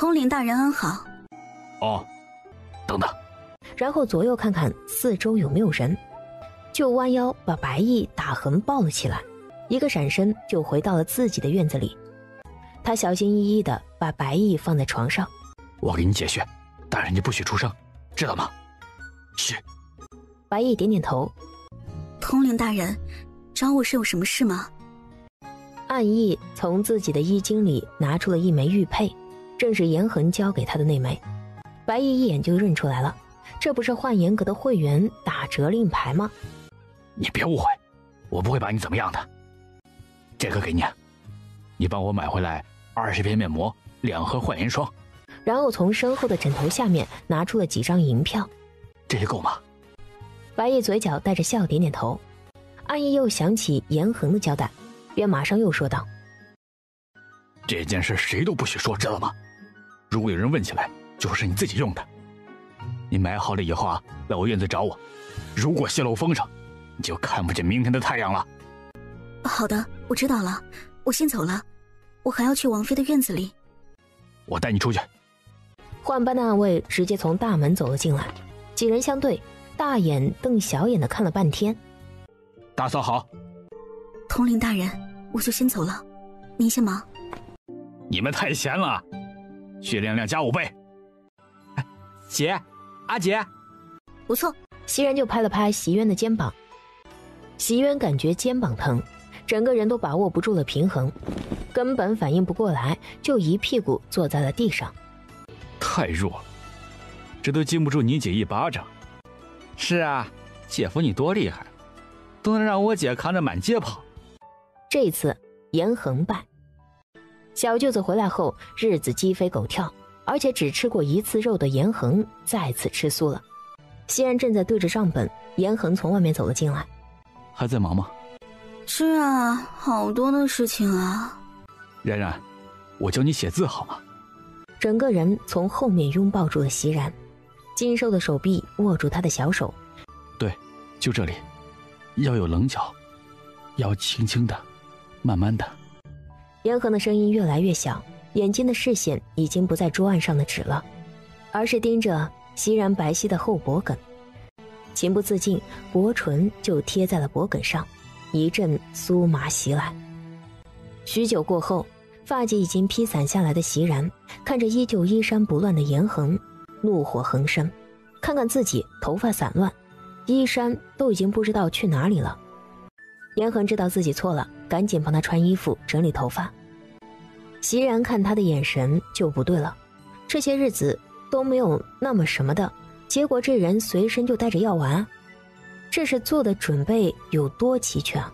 统领大人安好。哦，等等。然后左右看看四周有没有人，就弯腰把白毅打横抱了起来，一个闪身就回到了自己的院子里。他小心翼翼的把白毅放在床上。我给你解穴，但是你不许出声，知道吗？是。白毅点点头。统领大人，找我是有什么事吗？暗意从自己的衣襟里拿出了一枚玉佩，正是严恒交给他的那枚。白毅一眼就认出来了，这不是幻颜阁的会员打折令牌吗？你别误会，我不会把你怎么样的。这个给你，你帮我买回来二十片面膜，两盒焕颜霜。然后从身后的枕头下面拿出了几张银票。这些够吗？白毅嘴角带着笑点点头。暗意又想起严恒的交代。便马上又说道：“这件事谁都不许说，知道吗？如果有人问起来，就说是你自己用的。你买好了以后啊，来我院子找我。如果泄露风声，你就看不见明天的太阳了。”好的，我知道了。我先走了，我还要去王妃的院子里。我带你出去。换班的暗卫直接从大门走了进来，几人相对，大眼瞪小眼的看了半天。大嫂好。统领大人，我就先走了，您先忙。你们太闲了，血量量加五倍。姐，阿姐，不错。袭人就拍了拍袭渊的肩膀，袭渊感觉肩膀疼，整个人都把握不住了平衡，根本反应不过来，就一屁股坐在了地上。太弱了，这都经不住你姐一巴掌。是啊，姐夫你多厉害，都能让我姐扛着满街跑。这次严恒败，小舅子回来后日子鸡飞狗跳，而且只吃过一次肉的严恒再次吃素了。西然正在对着账本，严恒从外面走了进来，还在忙吗？是啊，好多的事情啊。然然，我教你写字好吗？整个人从后面拥抱住了席然，精瘦的手臂握住他的小手。对，就这里，要有棱角，要轻轻的。慢慢的，严恒的声音越来越小，眼睛的视线已经不在桌案上的纸了，而是盯着袭然白皙的后脖梗，情不自禁，薄唇就贴在了脖梗上，一阵酥麻袭来。许久过后，发髻已经披散下来的袭然看着依旧衣衫不乱的严恒，怒火横生，看看自己头发散乱，衣衫都已经不知道去哪里了。严恒知道自己错了，赶紧帮他穿衣服、整理头发。席然看他的眼神就不对了，这些日子都没有那么什么的，结果这人随身就带着药丸，这是做的准备有多齐全啊！